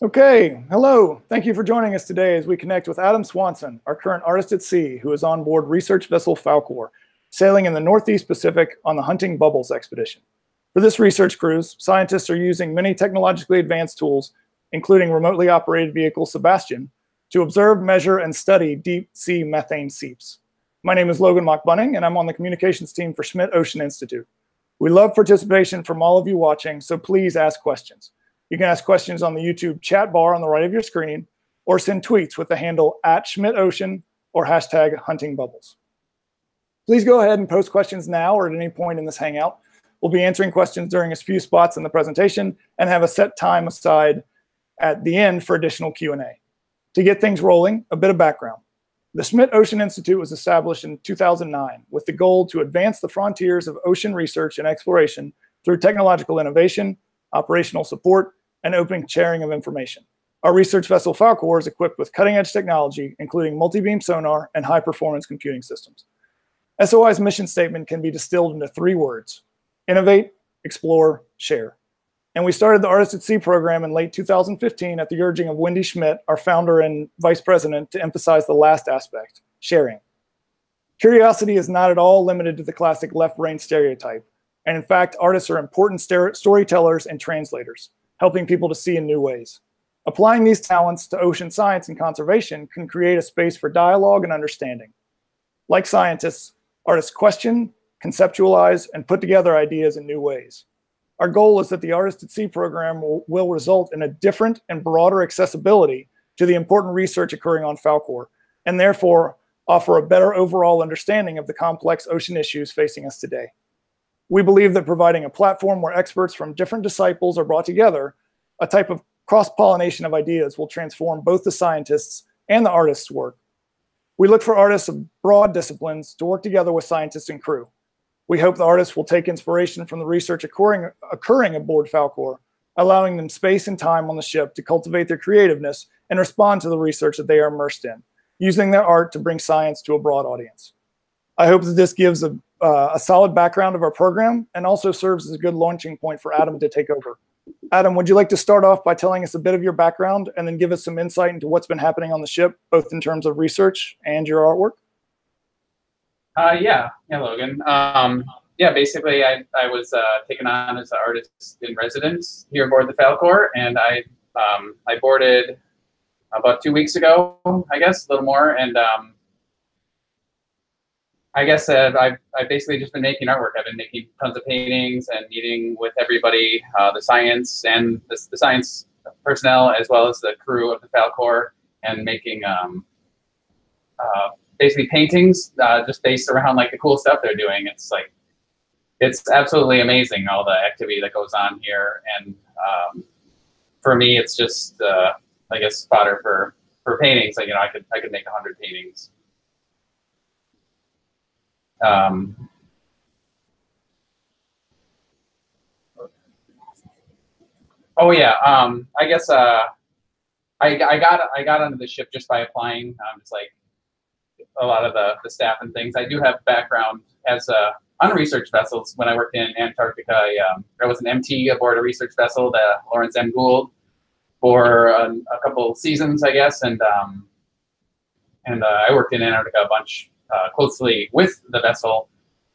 Okay, hello. Thank you for joining us today as we connect with Adam Swanson, our current artist at sea, who is on board research vessel Falkor, sailing in the Northeast Pacific on the Hunting Bubbles expedition. For this research cruise, scientists are using many technologically advanced tools, including remotely operated vehicle SuBastian, to observe, measure, and study deep sea methane seeps. My name is Logan Mock-Bunting, and I'm on the communications team for Schmidt Ocean Institute. We love participation from all of you watching, so please ask questions. You can ask questions on the YouTube chat bar on the right of your screen or send tweets with the handle at Schmidt Ocean or hashtag hunting bubbles. Please go ahead and post questions now or at any point in this hangout. We'll be answering questions during a few spots in the presentation and have a set time aside at the end for additional Q&A. To get things rolling, a bit of background. The Schmidt Ocean Institute was established in 2009 with the goal to advance the frontiers of ocean research and exploration through technological innovation, operational support, and open sharing of information. Our research vessel Falkor is equipped with cutting-edge technology, including multi-beam sonar and high-performance computing systems. SOI's mission statement can be distilled into three words, innovate, explore, share. And we started the Artist at Sea program in late 2015 at the urging of Wendy Schmidt, our founder and vice president, to emphasize the last aspect, sharing. Curiosity is not at all limited to the classic left brain stereotype. And in fact, artists are important storytellers and translators helping people to see in new ways. Applying these talents to ocean science and conservation can create a space for dialogue and understanding. Like scientists, artists question, conceptualize, and put together ideas in new ways. Our goal is that the Artist at Sea program will, will result in a different and broader accessibility to the important research occurring on Falkor, and therefore offer a better overall understanding of the complex ocean issues facing us today. We believe that providing a platform where experts from different disciples are brought together, a type of cross-pollination of ideas will transform both the scientists and the artists' work. We look for artists of broad disciplines to work together with scientists and crew. We hope the artists will take inspiration from the research occurring, occurring aboard Falkor, allowing them space and time on the ship to cultivate their creativeness and respond to the research that they are immersed in, using their art to bring science to a broad audience. I hope that this gives a uh, a solid background of our program and also serves as a good launching point for Adam to take over. Adam, would you like to start off by telling us a bit of your background and then give us some insight into what's been happening on the ship, both in terms of research and your artwork? Uh, yeah, yeah, Logan. Um, yeah, basically, I, I was uh, taken on as an artist in residence here aboard the Falkor, and I um, I boarded about two weeks ago, I guess, a little more, and um, I guess uh, I've, I've basically just been making artwork. I've been making tons of paintings and meeting with everybody, uh, the science and the, the, science personnel, as well as the crew of the Falkor, and making um, uh, basically paintings uh, just based around like the cool stuff they're doing. It's like, it's absolutely amazing all the activity that goes on here. And um, for me, it's just, I guess, fodder for, for paintings. Like, you know, I could, I could make hundred paintings um, oh yeah, um, I guess uh, I, I got I got onto the ship just by applying. Um, it's like a lot of the, the staff and things. I do have background as a on research vessels. When I worked in Antarctica, I, um, was an MT aboard a research vessel, the Lawrence M. Gould, for a, a couple seasons, I guess, and um, and uh, I worked in Antarctica a bunch uh, closely with the vessel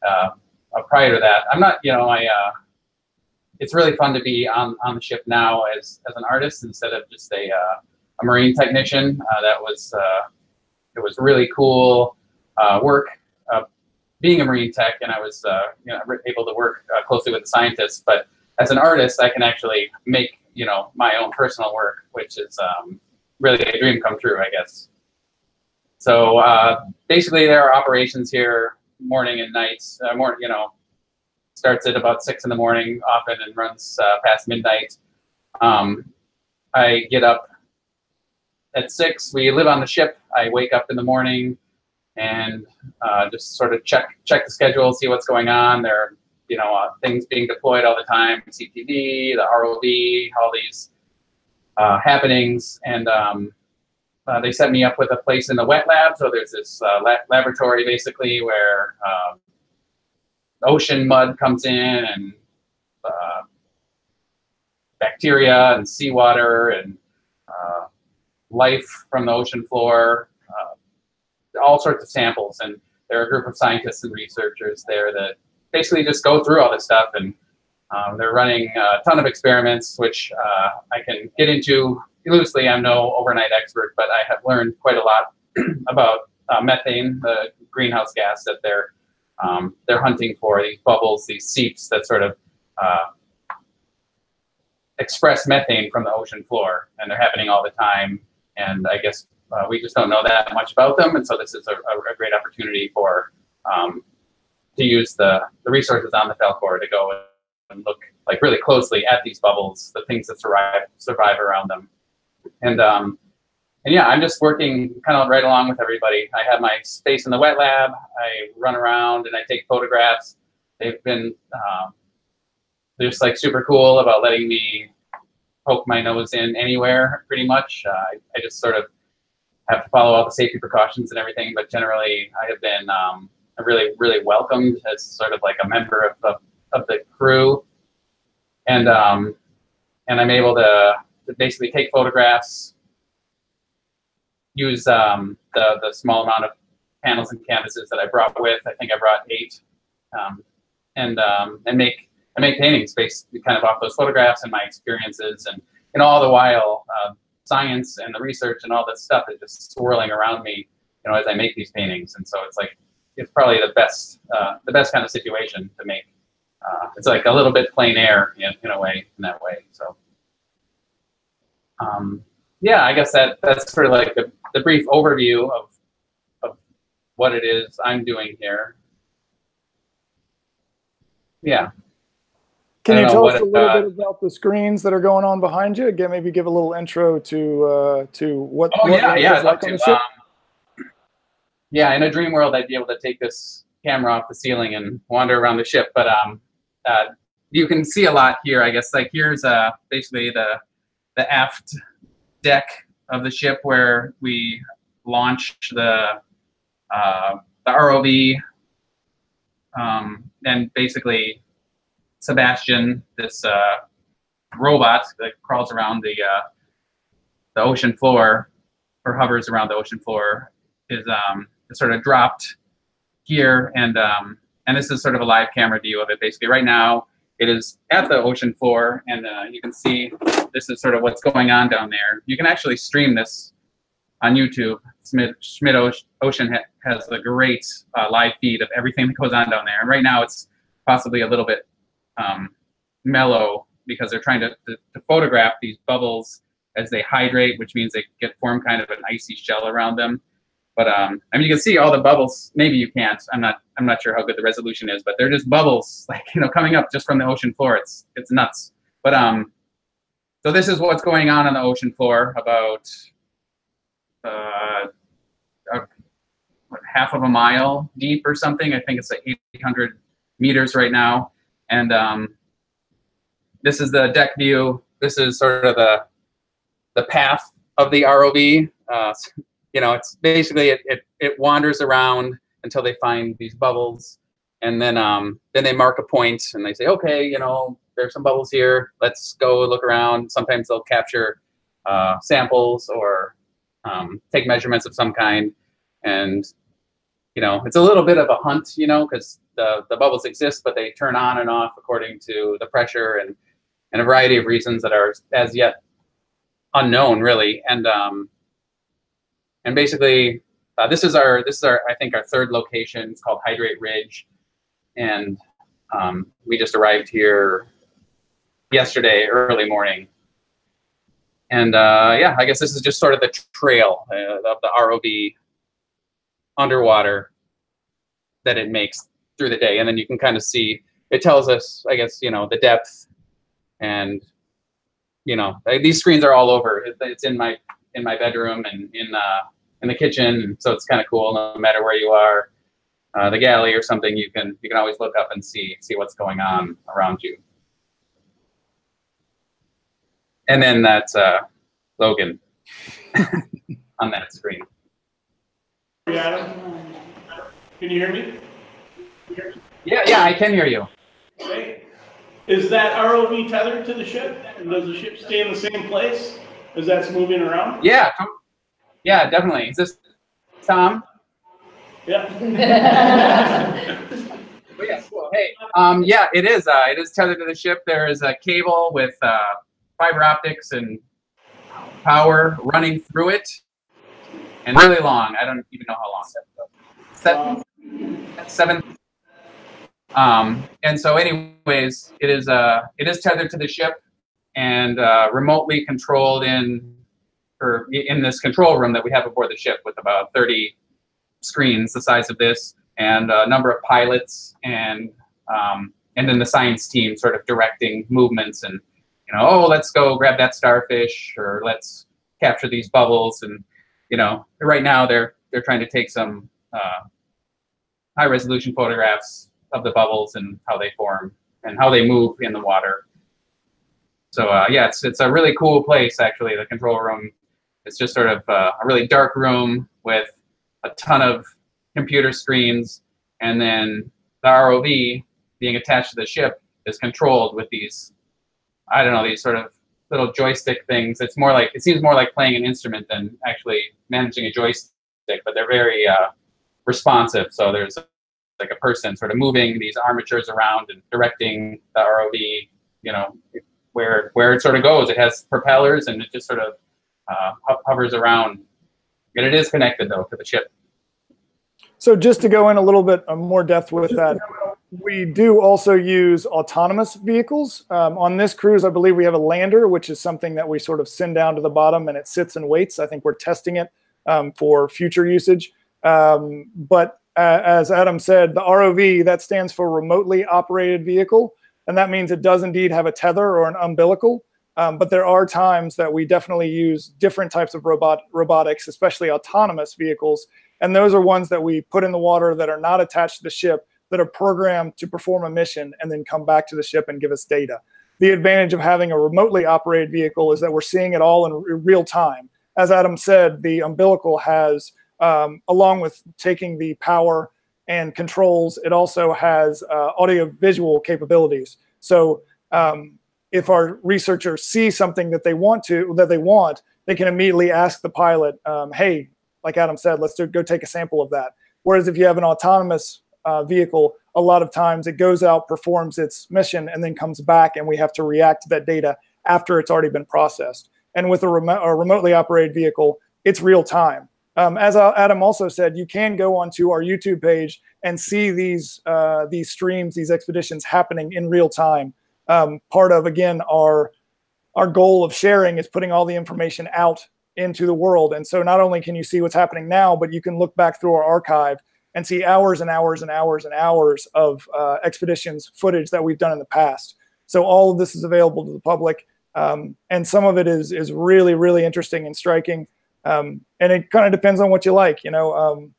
uh, uh, prior to that. I'm not, you know, I. Uh, it's really fun to be on, on the ship now as, as an artist instead of just a, uh, a marine technician. that was it was really cool work being a marine tech, and I was you know able to work closely with the scientists. But as an artist, I can actually make you know my own personal work, which is um, really a dream come true, I guess. So uh, basically, there are operations here morning and nights. Uh, more, you know, starts at about six in the morning often and runs uh, past midnight. Um, I get up at six. We live on the ship. I wake up in the morning and uh, just sort of check check the schedule, see what's going on. There are you know uh, things being deployed all the time, CTD, the ROV, all these uh, happenings, and um, uh, they set me up with a place in the wet lab. So there's this uh, la laboratory basically where uh, ocean mud comes in and uh, bacteria and seawater and life from the ocean floor, uh, all sorts of samples. And there are a group of scientists and researchers there that basically just go through all this stuff. And um, they're running a ton of experiments, which uh, I can get into loosely. I'm no overnight expert, but I have learned quite a lot about uh, methane, the greenhouse gas that they're um, they're hunting for. These bubbles, these seeps that sort of uh, express methane from the ocean floor, and they're happening all the time. And I guess uh, we just don't know that much about them, and so this is a, a great opportunity for um, to use the, the resources on the Falkor to go and look like really closely at these bubbles, the things that survive survive around them, and um, and yeah, I'm just working kind of right along with everybody. I have my space in the wet lab. I run around and I take photographs. They've been um, they're just like super cool about letting me poke my nose in anywhere, pretty much. Uh, I, I, just sort of have to follow all the safety precautions and everything, but generally, I have been um, really, really welcomed as sort of like a member of the of the crew, and um, and I'm able to, to basically take photographs, use um, the the small amount of panels and canvases that I brought with. I think I brought eight, um, and um, and make I make paintings based kind of off those photographs and my experiences, and and all the while, uh, science and the research and all this stuff is just swirling around me, you know, as I make these paintings. And so it's like it's probably the best uh, the best kind of situation to make. Uh, it's like a little bit plein air in, in a way, in that way. So, um, yeah, I guess that that's sort of like the, the brief overview of of what it is I'm doing here. Yeah. Can you tell us a little uh, bit about the screens that are going on behind you? Again, maybe give a little intro to uh, to what. Oh what yeah, yeah, like on the ship. Um, yeah, in a dream world, I'd be able to take this camera off the ceiling and wander around the ship. But um, uh, you can see a lot here. I guess like here's uh basically the the aft deck of the ship where we launch the uh, the ROV um, and basically Sebastian, this uh, robot that crawls around the uh, the ocean floor or hovers around the ocean floor, is um, sort of dropped here, and um, and this is sort of a live camera view of it. Basically, right now it is at the ocean floor, and uh, you can see this is sort of what's going on down there. You can actually stream this on YouTube. Schmidt, Schmidt Ocean ha has a great uh, live feed of everything that goes on down there. And right now it's possibly a little bit um, mellow because they're trying to, to, to, photograph these bubbles as they hydrate, which means they get form kind of an icy shell around them. But um, I mean, you can see all the bubbles. Maybe you can't. I'm not. I'm not sure how good the resolution is, but they're just bubbles, like you know, coming up just from the ocean floor. It's it's nuts. But um, so this is what's going on on the ocean floor. About uh, what, half of a mile deep or something. I think it's like 800 meters right now. And um, this is the deck view. This is sort of the the path of the ROV. Uh, you know, it's basically it, it, it wanders around until they find these bubbles, and then um, then they mark a point and they say, okay, you know, there's some bubbles here. Let's go look around. Sometimes they'll capture uh, samples or um, take measurements of some kind, and you know, it's a little bit of a hunt, you know, because the, the bubbles exist, but they turn on and off according to the pressure and, and a variety of reasons that are as yet unknown, really. And um, and basically, uh, this is our this is our I think our third location. It's called Hydrate Ridge, and um, we just arrived here yesterday early morning. And uh, yeah, I guess this is just sort of the trail uh, of the ROV underwater that it makes through the day, and then you can kind of see it tells us, I guess, you know, the depth, and you know, these screens are all over. It's in my in my bedroom and in uh, in the kitchen, so it's kind of cool. No matter where you are, uh, the galley or something, you can you can always look up and see see what's going on around you. And then that's uh, Logan on that screen. Adam, can you hear me? Yeah, yeah, I can hear you. Okay. Is that ROV tethered to the ship? And does the ship stay in the same place as that's moving around? Yeah, Yeah, definitely. Is this Tom? Yeah. Oh, yeah, cool. Hey, um, yeah, it is. Uh, it is tethered to the ship. There is a cable with uh, fiber optics and power running through it, and really long. I don't even know how long. Seven. Seven. Um, and so, anyways, it is uh, it is tethered to the ship and uh, remotely controlled in or in this control room that we have aboard the ship with about 30 screens the size of this and a number of pilots and um, and then the science team sort of directing movements and you know oh let's go grab that starfish or let's capture these bubbles. And you know right now they're they're trying to take some uh, high resolution photographs of the bubbles and how they form and how they move in the water. So uh, yeah it's it's a really cool place actually the control room it's just sort of uh, a really dark room with a ton of computer screens, and then the ROV being attached to the ship is controlled with these, I don't know, these sort of little joystick things. It's more like it seems more like playing an instrument than actually managing a joystick, but they're very uh, responsive. So there's like a person sort of moving these armatures around and directing the ROV, you know, where where it sort of goes. It has propellers and it just sort of uh, hovers around. And it is connected though to the ship. So just to go in a little bit more depth with that, we do also use autonomous vehicles. Um, on this cruise, I believe we have a lander, which is something that we sort of send down to the bottom and it sits and waits. I think we're testing it um, for future usage. Um, but uh, as Adam said, the ROV, that stands for remotely operated vehicle. And that means it does indeed have a tether or an umbilical. Um, but there are times that we definitely use different types of robot robotics, especially autonomous vehicles, and those are ones that we put in the water that are not attached to the ship, that are programmed to perform a mission and then come back to the ship and give us data. The advantage of having a remotely operated vehicle is that we're seeing it all in real time. As Adam said, the umbilical has, um, along with taking the power and controls, it also has uh, audio visual capabilities. So um, if our researchers see something that they want to, that they want, they can immediately ask the pilot, um, hey, like Adam said, let's do, go take a sample of that. Whereas if you have an autonomous uh, vehicle, a lot of times it goes out, performs its mission, and then comes back, and we have to react to that data after it's already been processed. And with a, rem a remotely operated vehicle, it's real time. Um, as Adam also said, you can go onto our YouTube page and see these uh, these streams, these expeditions happening in real time. Um, part of again our our goal of sharing is putting all the information out into the world. And so not only can you see what's happening now, but you can look back through our archive and see hours and hours and hours and hours of uh, expeditions footage that we've done in the past. So all of this is available to the public. Um, and some of it is, is really, really interesting and striking. Um, and it kind of depends on what you like. You know, um,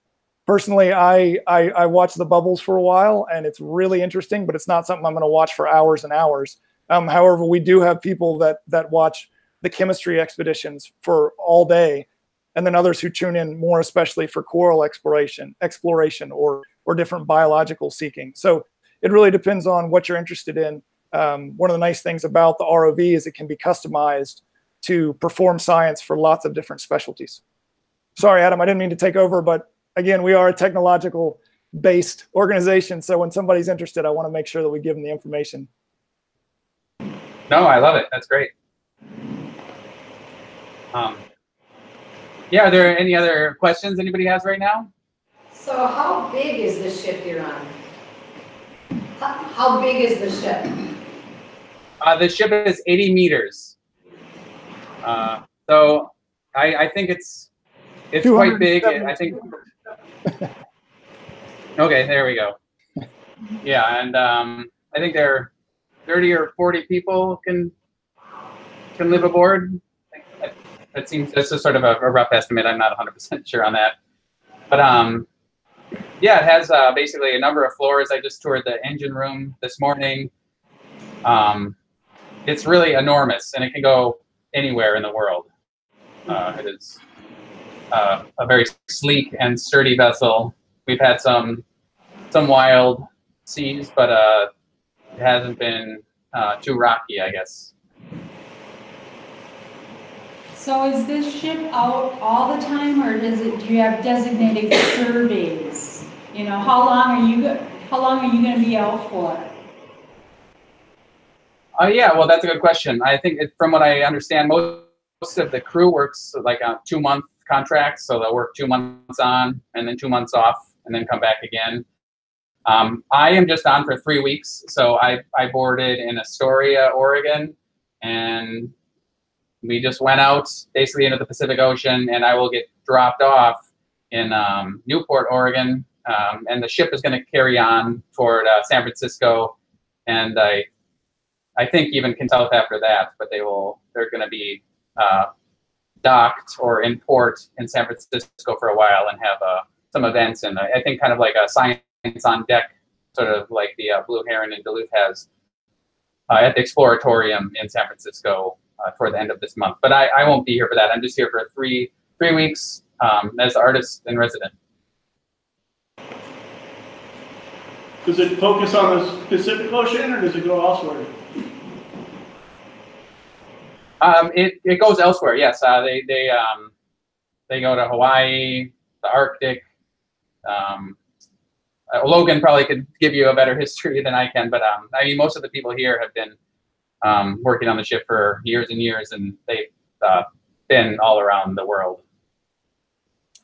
personally, I, I, I watch the bubbles for a while and it's really interesting, but it's not something I'm going to watch for hours and hours. Um, however, we do have people that, that watch the chemistry expeditions for all day, and then others who tune in more especially for coral exploration, exploration or or different biological seeking. So it really depends on what you're interested in. Um, one of the nice things about the ROV is it can be customized to perform science for lots of different specialties. Sorry, Adam, I didn't mean to take over, but again, we are a technological based organization. So when somebody's interested, I want to make sure that we give them the information. No, I love it. That's great. Um, yeah, are there any other questions anybody has right now? So how big is the ship you're on? How, how big is the ship? Uh, the ship is 80 meters. Uh, so I, I think it's it's quite big. I think. Okay, there we go. Yeah, and um, I think there are 30 or 40 people can can live aboard. That seems this is sort of a, a rough estimate. I'm not 100% sure on that, but um, yeah, it has uh, basically a number of floors. I just toured the engine room this morning. Um, it's really enormous, and it can go anywhere in the world. Uh, it is uh, a very sleek and sturdy vessel. We've had some some wild seas, but uh, it hasn't been uh, too rocky, I guess. So is this ship out all the time, or does it, do you have designated surveys? You know, how long are you, how long are you gonna be out for? Uh, yeah, well, that's a good question. I think it, from what I understand, most, most of the crew works like a two month contracts, so they'll work two months on and then two months off and then come back again. Um, I am just on for three weeks, so I, I boarded in Astoria, Oregon, and we just went out basically into the Pacific Ocean, and I will get dropped off in um, Newport, Oregon, um, and the ship is going to carry on toward uh, San Francisco, and I I think even can south after that, but they will they're going to be uh, docked or in port in San Francisco for a while and have uh, some events and I think kind of like a science on deck, sort of like the uh, Blue Heron in Duluth has uh, at the Exploratorium in San Francisco uh, toward the end of this month. But I, I won't be here for that. I'm just here for three three weeks um, as artist in resident. Does it focus on the Pacific Ocean or does it go elsewhere? Um, it, it goes elsewhere. Yes, uh, they they um, they go to Hawaii, the Arctic. Um, uh, Logan probably could give you a better history than I can, but um, I mean, most of the people here have been um, working on the ship for years and years, and they've uh, been all around the world.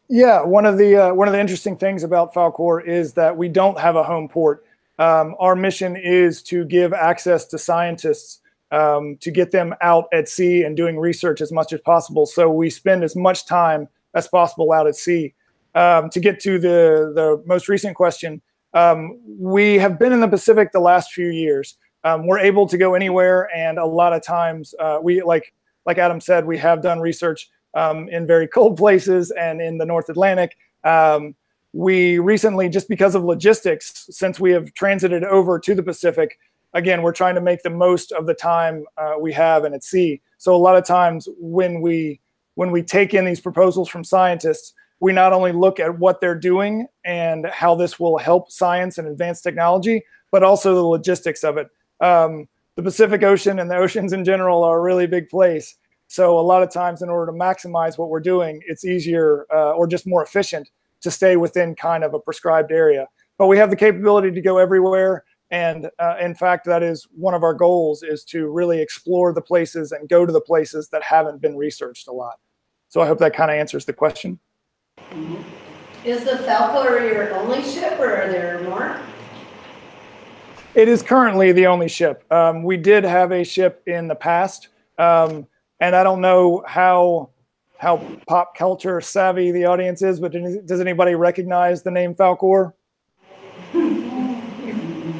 Yeah, one of the uh, one of the interesting things about Falkor is that we don't have a home port. Um, our mission is to give access to scientists um, to get them out at sea and doing research as much as possible. So we spend as much time as possible out at sea. Um, to get to the the most recent question, um, we have been in the Pacific the last few years. Um, we're able to go anywhere, and a lot of times uh, we like like Adam said, we have done research um, in very cold places and in the North Atlantic. Um, we recently, just because of logistics, since we have transited over to the Pacific, again, we're trying to make the most of the time uh, we have and at sea. So a lot of times when we when we take in these proposals from scientists, we not only look at what they're doing and how this will help science and advanced technology, but also the logistics of it. Um, the Pacific Ocean and the oceans in general are a really big place. So a lot of times, in order to maximize what we're doing, it's easier uh, or just more efficient to stay within kind of a prescribed area. But we have the capability to go everywhere, and uh, in fact, that is one of our goals: is to really explore the places and go to the places that haven't been researched a lot. So I hope that kind of answers the question. Is the Falkor your only ship or are there more? It is currently the only ship. Um, we did have a ship in the past, um, and I don't know how how pop culture savvy the audience is, but does anybody recognize the name Falkor?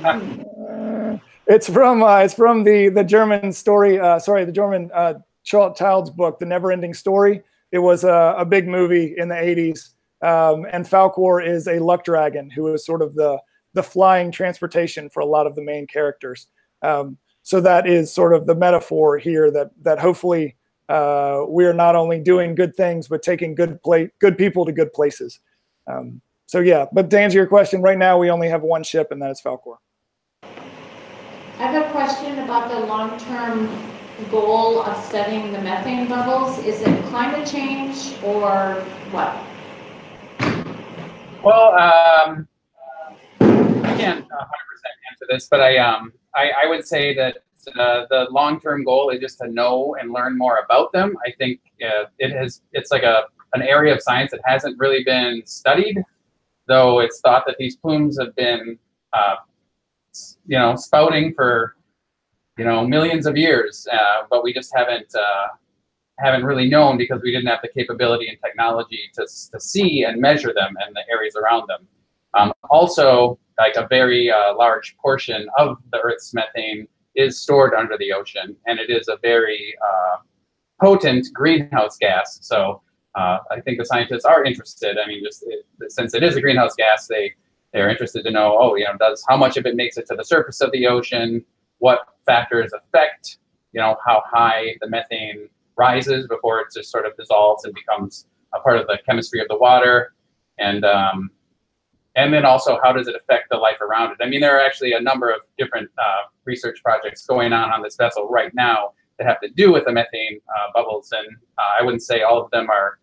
Uh, it's from uh, it's from the the German story. Uh, sorry, the German uh, child's book, The Never Ending Story. It was a, a big movie in the 80s, um, and Falkor is a luck dragon who is sort of the the flying transportation for a lot of the main characters. Um, so that is sort of the metaphor here that that hopefully uh, we are not only doing good things but taking good good people to good places. Um, so yeah, but to answer your question, right now we only have one ship, and that is Falkor. I have a question about the long-term goal of studying the methane bubbles. Is it climate change or what? Well, um, I can't 100% answer this, but I, um, I, I would say that uh, the long-term goal is just to know and learn more about them. I think uh, it has, it's like a, an area of science that hasn't really been studied, though it's thought that these plumes have been, uh, you know, spouting for, you know, millions of years, uh, but we just haven't, uh, haven't really known because we didn't have the capability and technology to, to see and measure them and the areas around them. Um, also, like a very uh, large portion of the Earth's methane is stored under the ocean, and it is a very uh, potent greenhouse gas. So uh, I think the scientists are interested. I mean, just it, since it is a greenhouse gas, they they're interested to know, oh, you know, does how much of it makes it to the surface of the ocean? What factors affect, you know, how high the methane rises before it just sort of dissolves and becomes a part of the chemistry of the water, and um, and then also how does it affect the life around it? I mean, there are actually a number of different uh, research projects going on on this vessel right now that have to do with the methane uh, bubbles, and uh, I wouldn't say all of them are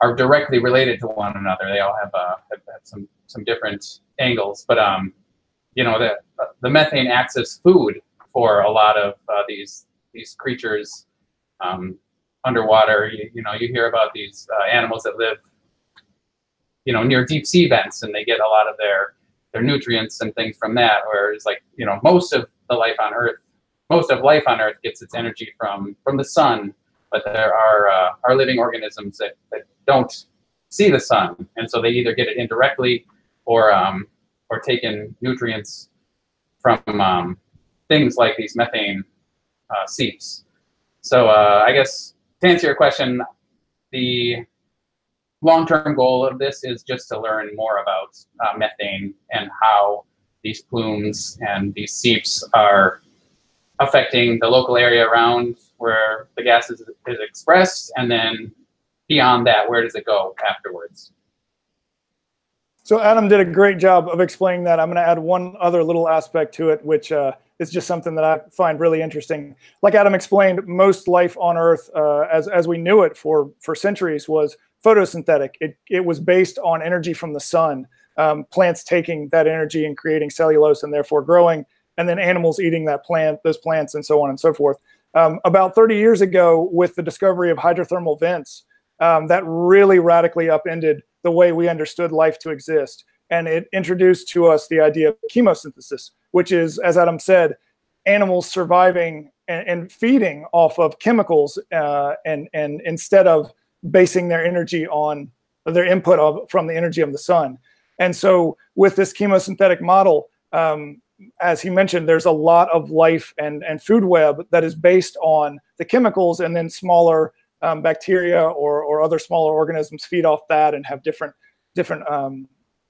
are directly related to one another. They all have, uh, have, have some some different angles, but um, you know the the methane acts as food for a lot of uh, these these creatures um, underwater. You, you know, you hear about these uh, animals that live, you know, near deep sea vents, and they get a lot of their their nutrients and things from that. Whereas, like, you know, most of the life on Earth, most of life on Earth gets its energy from from the sun. But there are uh, are living organisms that, that don't see the sun, and so they either get it indirectly or um, or taken nutrients from um, things like these methane uh, seeps. So uh, I guess to answer your question, the long-term goal of this is just to learn more about uh, methane and how these plumes and these seeps are affecting the local area around where the gas is, is expressed, and then beyond that, where does it go afterwards? So Adam did a great job of explaining that. I'm going to add one other little aspect to it, which uh, is just something that I find really interesting. Like Adam explained, most life on Earth, uh, as as we knew it for for centuries, was photosynthetic. It it was based on energy from the sun. Um, plants taking that energy and creating cellulose and therefore growing, and then animals eating that plant, those plants, and so on and so forth. Um, about 30 years ago, with the discovery of hydrothermal vents, um, that really radically upended the way we understood life to exist. And it introduced to us the idea of chemosynthesis, which is, as Adam said, animals surviving and, and feeding off of chemicals uh, and, and instead of basing their energy on their input of, from the energy of the sun. And so with this chemosynthetic model, um, as he mentioned, there's a lot of life and, and food web that is based on the chemicals and then smaller um, bacteria or, or other smaller organisms feed off that and have different different um,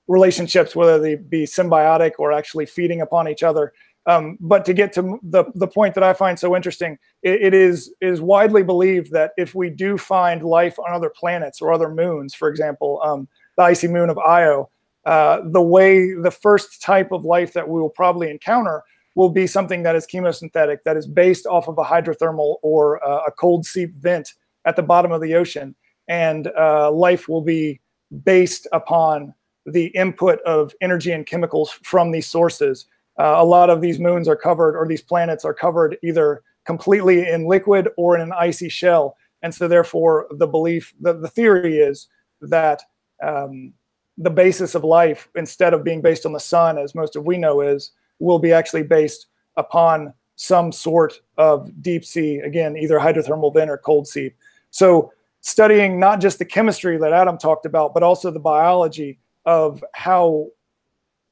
relationships, whether they be symbiotic or actually feeding upon each other. Um, but to get to the, the point that I find so interesting, it, it is is widely believed that if we do find life on other planets or other moons, for example, um, the icy moon of Io, uh, the way the first type of life that we will probably encounter will be something that is chemosynthetic, that is based off of a hydrothermal or uh, a cold seep vent at the bottom of the ocean, and uh, life will be based upon the input of energy and chemicals from these sources. Uh, a lot of these moons are covered, or these planets are covered either completely in liquid or in an icy shell. And so, therefore, the belief, the, the theory is that um, the basis of life, instead of being based on the sun, as most of we know is, will be actually based upon some sort of deep sea, again, either hydrothermal vent or cold seep. So, studying not just the chemistry that Adam talked about, but also the biology of how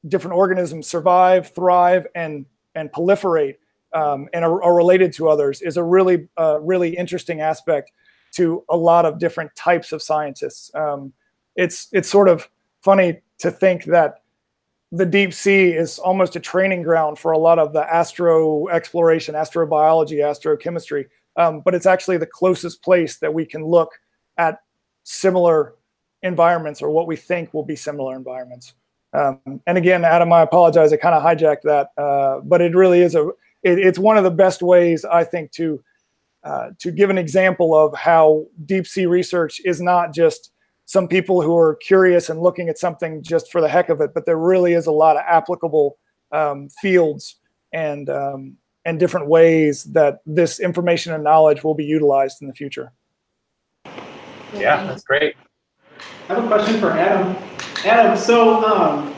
different organisms survive, thrive, and and proliferate um, and are, are, related to others is a really uh, really interesting aspect to a lot of different types of scientists. Um, it's it's sort of funny to think that the deep sea is almost a training ground for a lot of the astro exploration, astrobiology, astrochemistry. Um, but it's actually the closest place that we can look at similar environments or what we think will be similar environments. Um, and again, Adam, I apologize. I kind of hijacked that, uh, but it really is a. It, it's one of the best ways I think to uh, to give an example of how deep sea research is not just some people who are curious and looking at something just for the heck of it, but there really is a lot of applicable um, fields and um, and different ways that this information and knowledge will be utilized in the future. Yeah, that's great. I have a question for Adam. Adam, so um,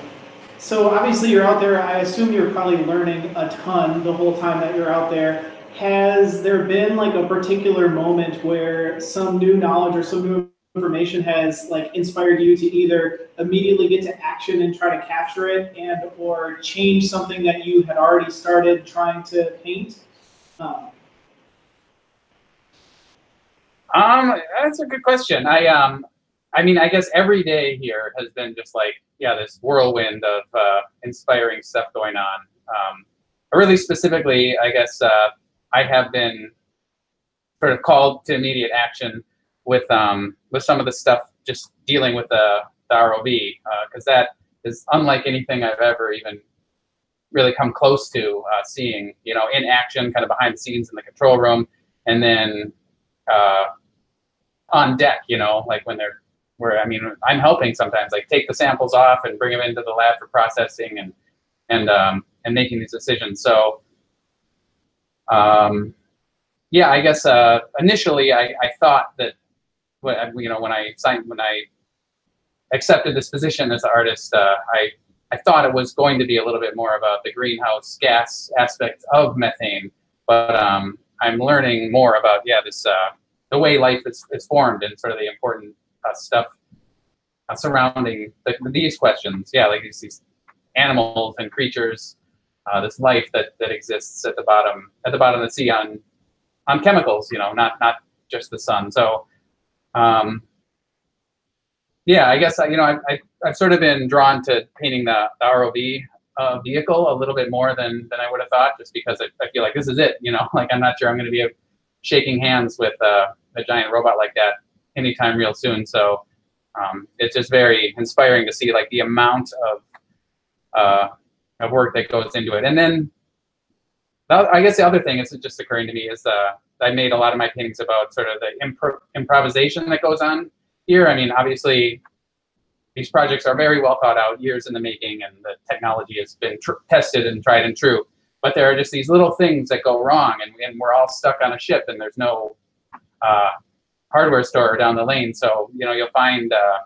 so obviously you're out there. I assume you're probably learning a ton the whole time that you're out there. Has there been like a particular moment where some new knowledge or some new information has like inspired you to either immediately get to action and try to capture it and or change something that you had already started trying to paint? Um, um that's a good question. I um I mean, I guess every day here has been just like, yeah, this whirlwind of uh, inspiring stuff going on. Um, really specifically, I guess uh, I have been sort of called to immediate action with um, with some of the stuff just dealing with the, the ROV because uh, that is unlike anything I've ever even really come close to uh, seeing, you know, in action, kind of behind the scenes in the control room, and then uh, on deck, you know, like when they're where I mean, I'm helping sometimes, like take the samples off and bring them into the lab for processing and and um, and making these decisions. So, um, yeah, I guess uh, initially I, I thought that, you know, when I signed when I accepted this position as an artist, uh, I I thought it was going to be a little bit more about the greenhouse gas aspect of methane, but um, I'm learning more about yeah this uh, the way life is, is formed and sort of the important uh, stuff uh, surrounding the, these questions. Yeah, like these, these animals and creatures, uh, this life that, that exists at the bottom at the bottom of the sea on on chemicals. You know, not not just the sun. So. Um, yeah, I guess uh, you know I, I, I've sort of been drawn to painting the, the ROV uh, vehicle a little bit more than than I would have thought, just because I, I feel like this is it. You know, like I'm not sure I'm going to be shaking hands with uh, a giant robot like that anytime real soon. So um, it's just very inspiring to see like the amount of uh, of work that goes into it. And then I guess the other thing is just occurring to me is uh, I made a lot of my paintings about sort of the impro- improvisation that goes on here. I mean, obviously, these projects are very well thought out, years in the making, and the technology has been tr- tested and tried and true. But there are just these little things that go wrong, and, and we're all stuck on a ship, and there's no uh, hardware store down the lane. So you know, you'll find, uh,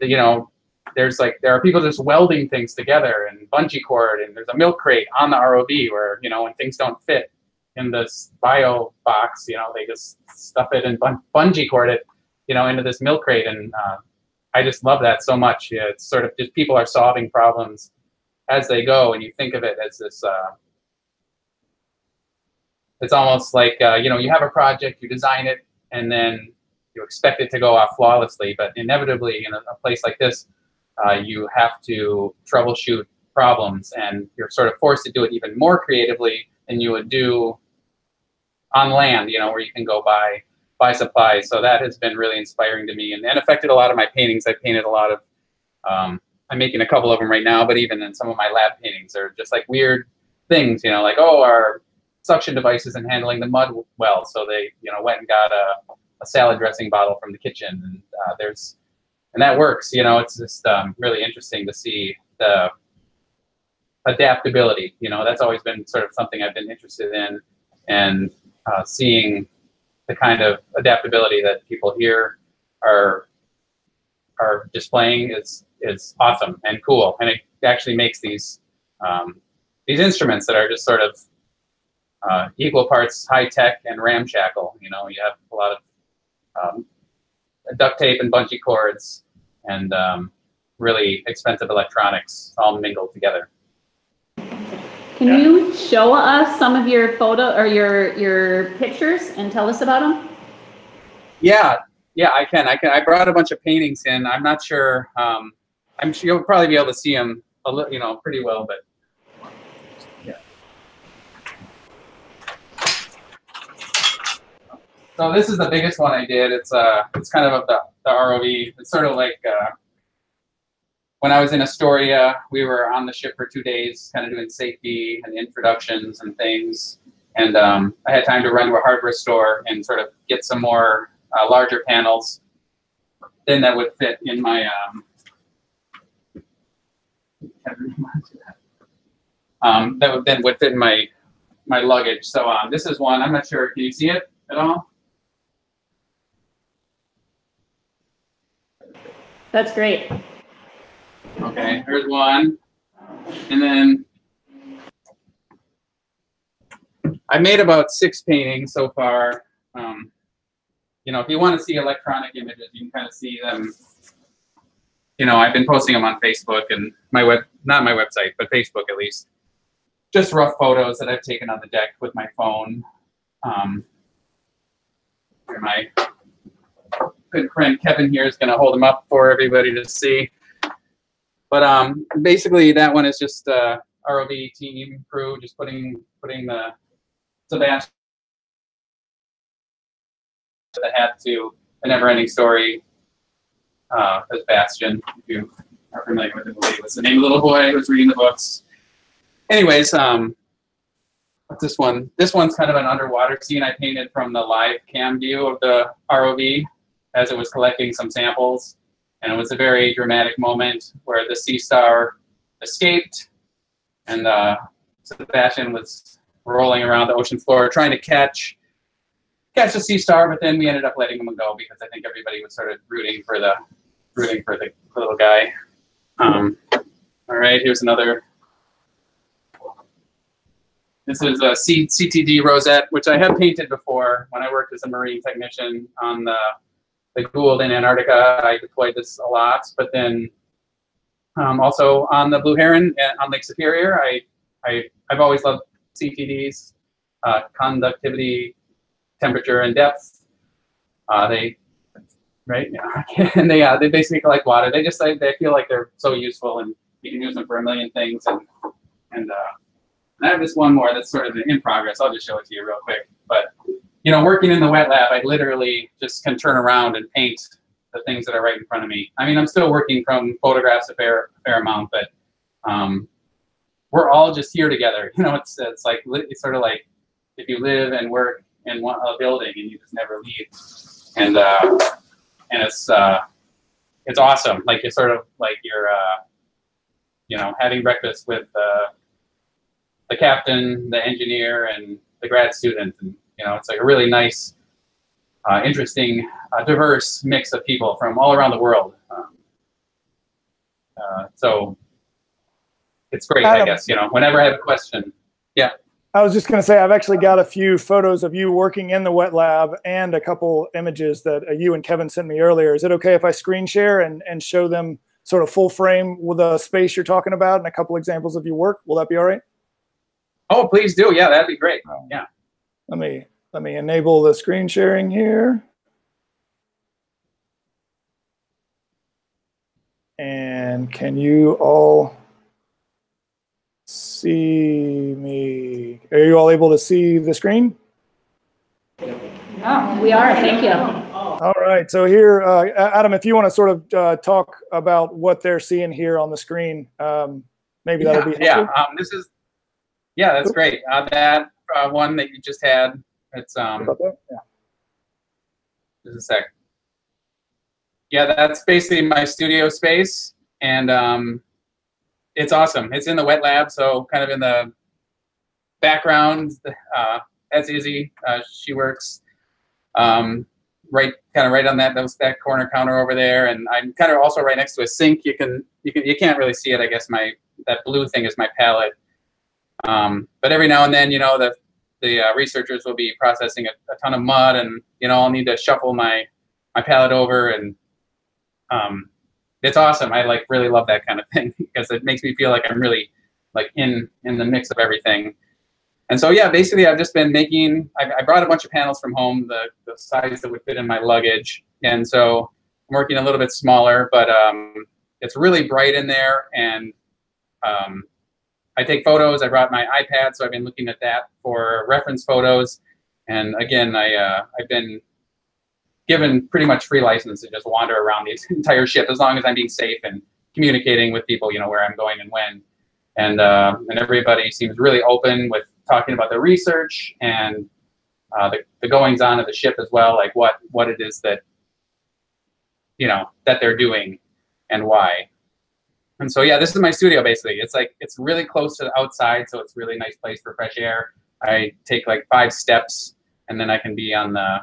you know, there's like there are people just welding things together and bungee cord, and there's a milk crate on the ROV where you know when things don't fit in this bio box, you know, they just stuff it and bun- bungee cord it, you know, into this milk crate, and uh, I just love that so much. Yeah, it's sort of just people are solving problems as they go, and you think of it as this. Uh, it's almost like uh, you know you have a project, you design it, and then you expect it to go off flawlessly, but inevitably in a, a place like this, uh, you have to troubleshoot problems, and you're sort of forced to do it even more creatively than you would do on land. You know, where you can go buy buy supplies. So that has been really inspiring to me, and, and affected a lot of my paintings. I painted a lot of. Um, I'm making a couple of them right now, but even in some of my lab paintings, are just like weird things. You know, like oh, our suction devices and handling the mud well. So they, you know, went and got a, a salad dressing bottle from the kitchen, and uh, there's, and that works. You know, it's just um, really interesting to see the adaptability. You know, that's always been sort of something I've been interested in, and uh, seeing the kind of adaptability that people here are are displaying is is awesome and cool, and it actually makes these um, these instruments that are just sort of uh, equal parts high tech and ramshackle. You know, you have a lot of um, duct tape and bungee cords and um, really expensive electronics all mingled together. Can you show us some of your photo or your your pictures and tell us about them? Yeah, yeah, I can. I can. I brought a bunch of paintings in. I'm not sure. Um, I'm sure you'll probably be able to see them, a li- you know, pretty well. But yeah. So this is the biggest one I did. It's uh, it's kind of of the the ROV. It's sort of like uh, when I was in Astoria. We were on the ship for two days, kind of doing safety and introductions and things. And um, I had time to run to a hardware store and sort of get some more uh, larger panels. Then that would fit in my. Um, um, that would then would fit in my my luggage. So um, this is one. I'm not sure. Can you see it at all? That's great. Okay, here's one. And then I made about six paintings so far. Um, you know, if you want to see electronic images, you can kind of see them. You know, I've been posting them on Facebook and my web, not my website, but Facebook at least. Just rough photos that I've taken on the deck with my phone. Um, my good friend Kevin here is going to hold them up for everybody to see. But um, basically, that one is just uh, ROV team crew, just putting putting the SuBastian the hat to a never-ending story uh, as Bastian. If you are familiar with the movie. Was the name of the little boy who was reading the books. Anyways, um, this one? This one's kind of an underwater scene I painted from the live cam view of the ROV as it was collecting some samples. And it was a very dramatic moment where the Sea Star escaped and uh, SuBastian was rolling around the ocean floor trying to catch catch the Sea Star, but then we ended up letting him go because I think everybody was sort of rooting for the rooting for the little guy. Um, all right, here's another. This is a C- CTD rosette, which I have painted before when I worked as a marine technician on the the Gould in Antarctica. I deployed this a lot, but then um, also on the Blue Heron uh, on Lake Superior, I, I I've always loved CTDs, uh, conductivity, temperature, and depth. Uh, they right? Yeah. and they uh, they basically collect water. They just they, they feel like they're so useful and you can use them for a million things. And and uh, I have this one more that's sort of in progress. I'll just show it to you real quick. But you know, working in the wet lab, I literally just can turn around and paint the things that are right in front of me. I mean, I'm still working from photographs a fair fair amount, but um, we're all just here together. You know, it's it's like it's sort of like if you live and work in one, a building and you just never leave. And uh, and it's uh, it's awesome. Like it's sort of like you're uh, you know having breakfast with uh, the captain, the engineer, and the grad student, and you know it's like a really nice, uh, interesting, uh, diverse mix of people from all around the world. Um, uh, so it's great, I guess. You know, whenever I have a question, yeah. I was just going to say, I've actually got a few photos of you working in the wet lab and a couple images that uh, you and Kevin sent me earlier. Is it okay if I screen share and, and show them sort of full frame with the space you're talking about and a couple examples of your work? Will that be all right? Oh, please do. Yeah, that'd be great. Yeah. Let me let me enable the screen sharing here. And can you all see me? Are you all able to see the screen? Oh, we are, thank you. All right. So here, uh, Adam, if you want to sort of uh, talk about what they're seeing here on the screen, um, maybe that'll yeah, be yeah. helpful. Um, this is yeah, that's great. Uh, that uh, one that you just had, it's um? Yeah. just a sec. Yeah, that's basically my studio space, and um, it's awesome. It's in the wet lab, so kind of in the background. Uh, that's Izzy. Uh, she works um, right, kind of right on that those, that corner counter over there, and I'm kind of also right next to a sink. You can you can you can't really see it. I guess my that blue thing is my palette. Um, but every now and then, you know, the the uh, researchers will be processing a, a ton of mud, and you know, I'll need to shuffle my my palette over, and um, it's awesome. I like really love that kind of thing because it makes me feel like I'm really like in in the mix of everything. And so yeah, basically I've just been making. I, I brought a bunch of panels from home, the the size that would fit in my luggage, and so I'm working a little bit smaller, but um, it's really bright in there, and um, I take photos. I brought my iPad, so I've been looking at that for reference photos. And again, I uh, I've been given pretty much free license to just wander around the entire ship as long as I'm being safe and communicating with people, you know, where I'm going and when. And uh, and everybody seems really open with talking about the research and uh, the, the goings on of the ship as well, like what what it is that you know that they're doing and why. And so yeah, this is my studio basically. It's like it's really close to the outside, so it's really nice place for fresh air. I take like five steps, and then I can be on the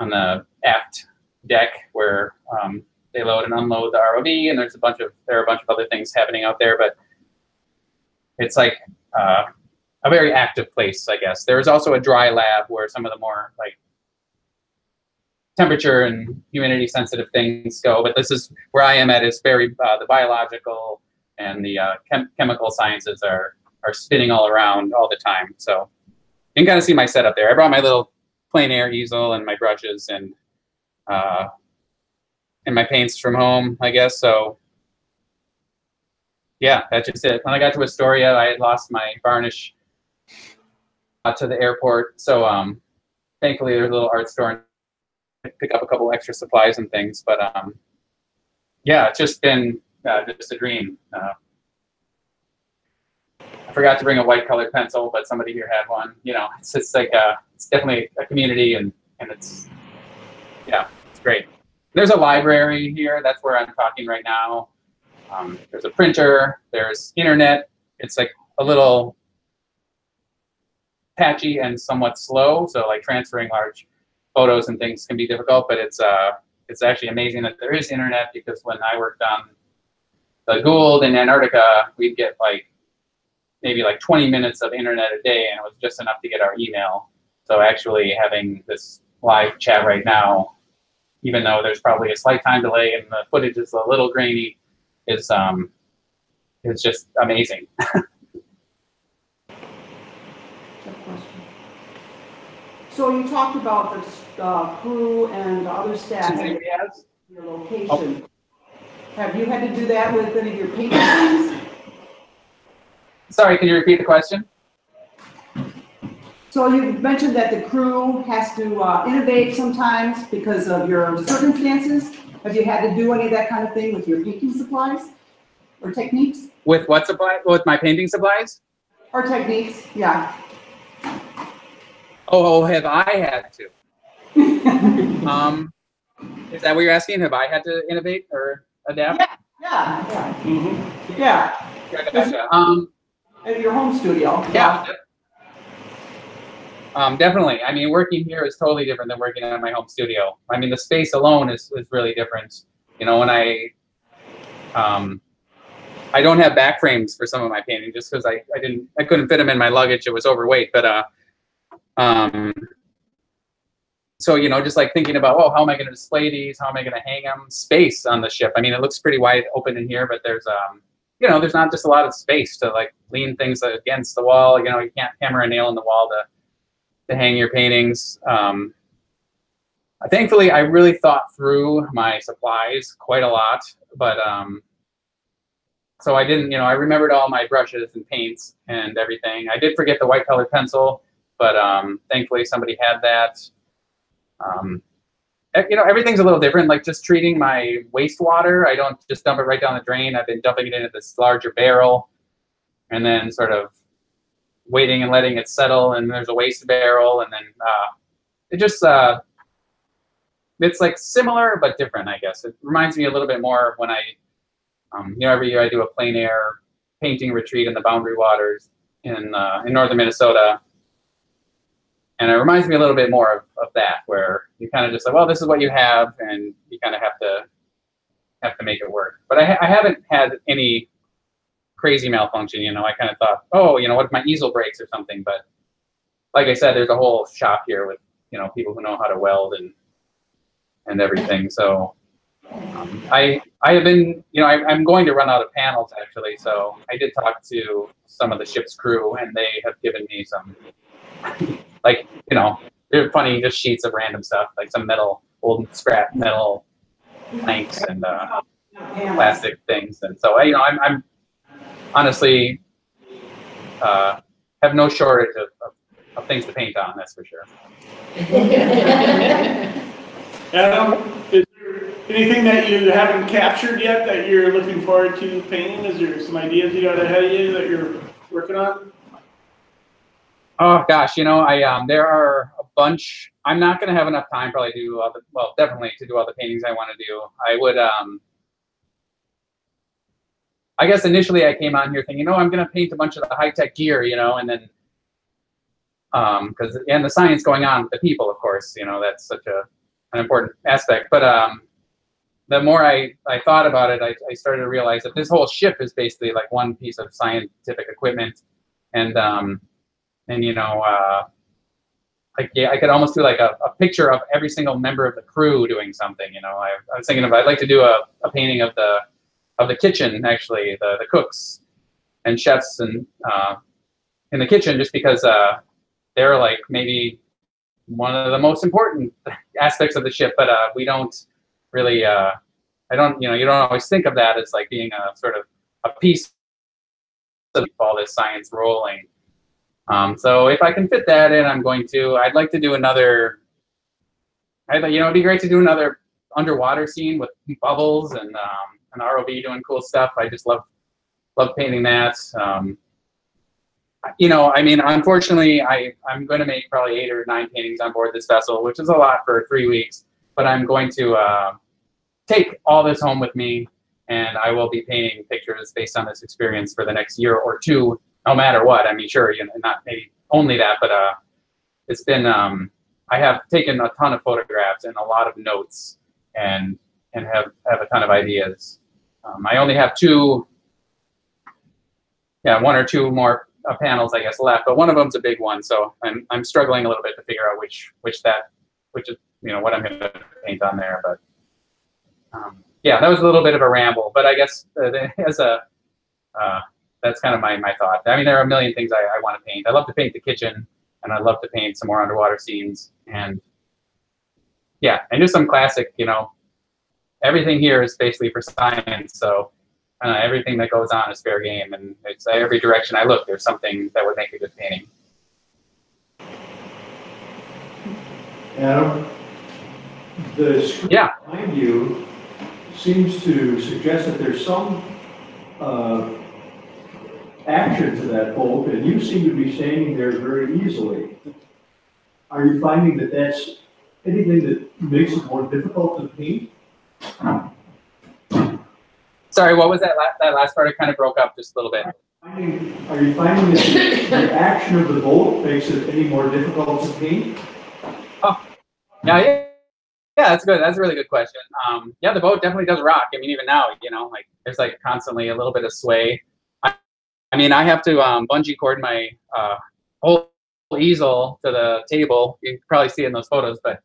on the aft deck where um, they load and unload the ROV, and there's a bunch of there are a bunch of other things happening out there, but it's like uh, a very active place, I guess. There is also a dry lab where some of the more like temperature and humidity sensitive things go, but this is where I am at is very uh, the biological and the uh, chem- chemical sciences are are spinning all around all the time. So you can kind of see my setup there. I brought my little plein air easel and my brushes and uh, and my paints from home, I guess. So yeah, that's just it. When I got to Astoria, I had lost my varnish uh, to the airport. So um, thankfully, there's a little art store pick up a couple extra supplies and things. But um, yeah, it's just been uh, just a dream. Uh, I forgot to bring a white colored pencil, but somebody here had one. You know, it's it's like a, it's definitely a community, and and it's yeah, it's great. There's a library here. That's where I'm talking right now. Um, there's a printer. There's internet. It's like a little patchy and somewhat slow. So like transferring large photos and things can be difficult, but it's uh it's actually amazing that there is internet because when I worked on the Gould in Antarctica, we'd get like maybe like 20 minutes of internet a day, and it was just enough to get our email. So actually having this live chat right now, even though there's probably a slight time delay and the footage is a little grainy, is um is just amazing. So you talked about the uh, crew and the other staff at your location. Have you had to do that with any of your paintings? Sorry, can you repeat the question? So you mentioned that the crew has to uh, innovate sometimes because of your circumstances. Have you had to do any of that kind of thing with your painting supplies or techniques? With what supply? With my painting supplies? Or techniques, yeah. Oh, have I had to? um, is that what you're asking? Have I had to innovate or adapt? Yeah, yeah, yeah. Yeah, gotcha. Um, At your home studio. yeah. Um, definitely. I mean, working here is totally different than working at my home studio. I mean, the space alone is, is really different. You know, when I, um, I don't have back frames for some of my painting just because I, I didn't, I couldn't fit them in my luggage. It was overweight, but, uh, um, so, you know, just like thinking about, oh, how am I going to display these? How am I going to hang them? Space on the ship. I mean, it looks pretty wide open in here, but there's, um, you know, there's not just a lot of space to like lean things against the wall. You know, you can't hammer a nail in the wall to, to hang your paintings. Um, thankfully, I really thought through my supplies quite a lot, but um, so I didn't, you know, I remembered all my brushes and paints and everything. I did forget the white colored pencil, but um, thankfully somebody had that. Um, you know, everything's a little different. Like just treating my wastewater, I don't just dump it right down the drain. I've been dumping it into this larger barrel, and then sort of waiting and letting it settle. And there's a waste barrel, and then uh, it just uh, it's like similar but different, I guess. It reminds me a little bit more when I, um, you know, every year I do a plein air painting retreat in the Boundary Waters in uh, in northern Minnesota, and it reminds me a little bit more of, of that, where you kind of just like, well, this is what you have, and you kind of have to have to make it work. But I, I haven't had any crazy malfunction. You know, I kind of thought, oh, you know, what if my easel breaks or something? But like I said, there's a whole shop here with you know people who know how to weld and and everything. So um, I I have been you know I, I'm going to run out of panels actually. So I did talk to some of the ship's crew, and they have given me some like you know they're funny just sheets of random stuff like some metal old scrap metal planks and uh, plastic things. And so I you know I'm, I'm honestly uh, have no shortage of, of, of things to paint on. That's for sure. Adam, is there anything that you haven't captured yet that you're looking forward to painting? Is there some ideas you got ahead of you that you're working on? Oh gosh, you know, I um, there are a bunch. I'm not gonna have enough time probably to do all the well, definitely to do all the paintings I want to do. I would um, I guess initially I came on here thinking, oh, I'm gonna paint a bunch of the high tech gear, you know, and then um, because and the science going on with the people, of course, you know, that's such a an important aspect. But um, the more I, I thought about it, I, I started to realize that this whole ship is basically like one piece of scientific equipment, and um, and you know, uh, yeah, I could almost do like a, a picture of every single member of the crew doing something. You know, I, I was thinking of I'd like to do a, a painting of the of the kitchen actually, the the cooks and chefs and uh, in the kitchen, just because uh, they're like maybe one of the most important aspects of the ship, but uh, we don't really. Uh, I don't, you know, you don't always think of that as like being a sort of a piece of all this science rolling. Um, so if I can fit that in, I'm going to. I'd like to do another. I, you know, it'd be great to do another underwater scene with bubbles and um, an ROV doing cool stuff. I just love love painting that. Um, you know, I mean, unfortunately, I I'm going to make probably eight or nine paintings on board this vessel, which is a lot for three weeks. But I'm going to uh, take all this home with me, and I will be painting pictures based on this experience for the next year or two, no matter what. I mean, sure, you know, not maybe only that, but uh, it's been um, I have taken a ton of photographs and a lot of notes, and and have have a ton of ideas. Um, I only have two, yeah, one or two more uh, panels, I guess, left, but one of them's a big one, so I'm I'm struggling a little bit to figure out which which that which is you know what I'm going to paint on there, but um, yeah, that was a little bit of a ramble, but I guess uh, as a uh, that's kind of my my thought. I mean, there are a million things I, I want to paint. I love to paint the kitchen, and I'd love to paint some more underwater scenes, and yeah, and just some classic, you know, everything here is basically for science, so uh, everything that goes on is fair game, and it's every direction I look, there's something that would make a good painting. Adam, the screen Yeah. behind you seems to suggest that there's some uh, action to that boat, and you seem to be standing there very easily. Are you finding that that's anything that makes it more difficult to paint? Sorry, what was that? La- that last part? It kind of broke up just a little bit. Finding- Are you finding that the- the action of the boat makes it any more difficult to paint? Yeah, yeah, yeah, that's good. That's a really good question. Um, yeah, the boat definitely does rock. I mean, even now, you know, like there's like constantly a little bit of sway. I, mean, I have to um, bungee cord my uh, whole easel to the table. You probably see in those photos, but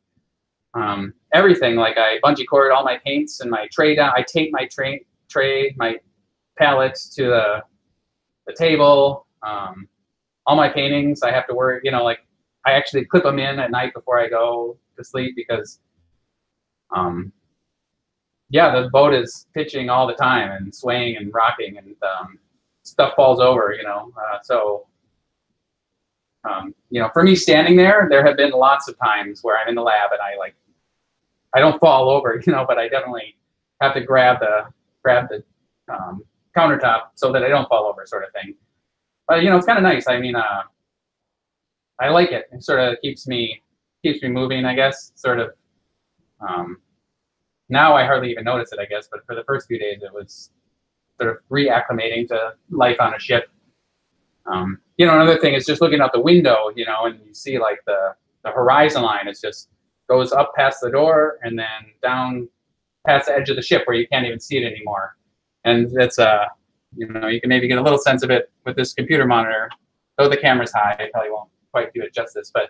um, everything like I bungee cord all my paints and my tray down. I tape my tray, tray, my palettes to the the table. Um, all my paintings, I have to worry. You know, like I actually clip them in at night before I go to sleep because, um, yeah, the boat is pitching all the time and swaying and rocking and um, stuff falls over. You know, uh, so um, you know, for me standing there, there have been lots of times where I'm in the lab and I like, I don't fall over, you know, but I definitely have to grab the grab the um, countertop so that I don't fall over, sort of thing. But you know, it's kind of nice. I mean, uh, I like it. It sort of keeps me keeps me moving, I guess. Sort of. Um, now I hardly even notice it, I guess. But for the first few days, it was sort of reacclimating to life on a ship. Um, you know, another thing is just looking out the window, you know, and you see like the the horizon line is just goes up past the door and then down past the edge of the ship where you can't even see it anymore. And that's uh, you know, you can maybe get a little sense of it with this computer monitor. Though the camera's high, I probably won't quite do it justice, but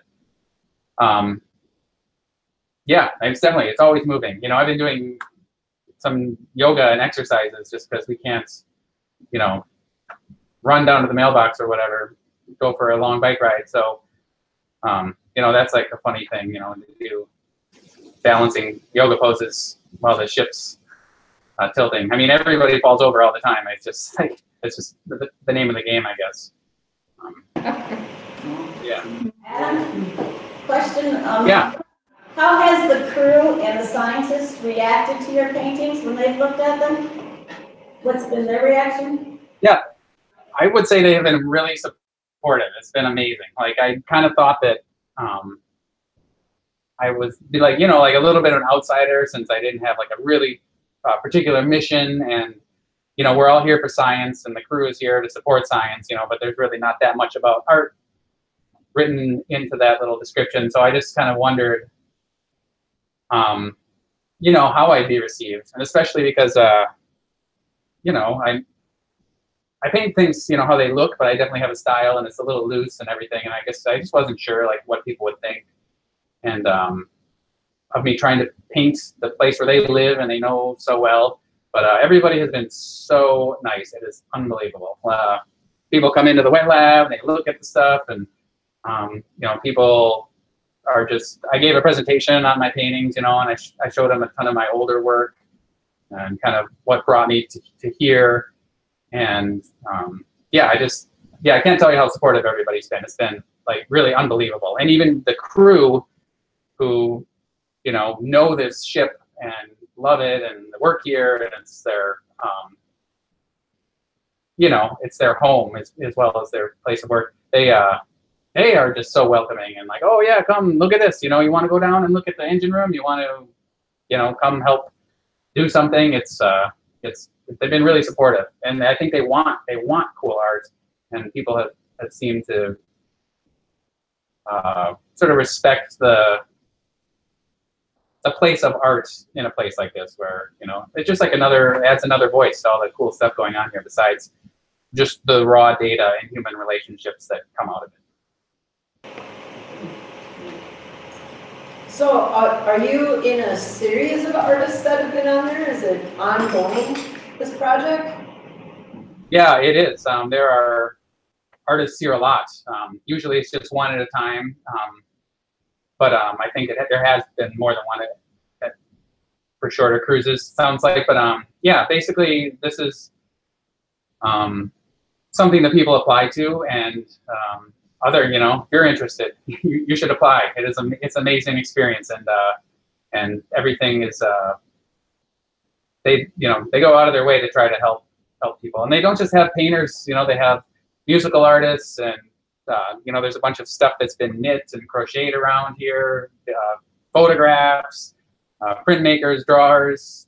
um, yeah, it's definitely it's always moving. You know, I've been doing some yoga and exercises just because we can't, you know, run down to the mailbox or whatever, go for a long bike ride. So, um, you know, that's like a funny thing, you know, to do balancing yoga poses while the ship's uh, tilting. I mean, everybody falls over all the time. It's just like it's just the, the name of the game, I guess. Um, yeah. Question, um. Yeah. How has the crew and the scientists reacted to your paintings when they've looked at them? What's been their reaction? Yeah, I would say they have been really supportive. It's been amazing. Like I kind of thought that um, I was like you know like a little bit of an outsider since I didn't have like a really uh, particular mission and you know we're all here for science and the crew is here to support science. You know, but there's really not that much about art written into that little description. So I just kind of wondered, um, you know, how I'd be received, and especially because uh, you know I I paint things, you know, how they look, but I definitely have a style and it's a little loose and everything. And I guess I just wasn't sure like what people would think. And um, of me trying to paint the place where they live and they know so well. But uh, everybody has been so nice. It is unbelievable. Uh, people come into the wet lab and they look at the stuff and, um, you know, people are just, I gave a presentation on my paintings, you know, and I, sh- I showed them a ton of my older work and kind of what brought me to, to here. And um, yeah, I just yeah, I can't tell you how supportive everybody's been. It's been like really unbelievable, and even the crew who you know know this ship and love it and work here and it's their um, you know it's their home as, as well as their place of work. They uh they are just so welcoming and like oh yeah come look at this you know you want to go down and look at the engine room you want to you know come help do something it's uh it's they've been really supportive and i think they want they want cool art and people have, have seemed to uh, sort of respect the the place of art in a place like this where you know it's just like another adds another voice to all the cool stuff going on here besides just the raw data and human relationships that come out of it So uh, are you in a series of artists that have been on there? Is it ongoing, this project? yeah it is um, there are artists here a lot um, usually it's just one at a time um, but um, i think it, there has been more than one at, at, for shorter cruises sounds like but um, yeah basically this is um, something that people apply to and um, other you know you're interested. You, you should apply. It is a it's an amazing experience and uh, and everything is uh, they you know they go out of their way to try to help help people. And they don't just have painters you know they have musical artists and uh, you know there's a bunch of stuff that's been knit and crocheted around here uh, photographs uh, printmakers drawers.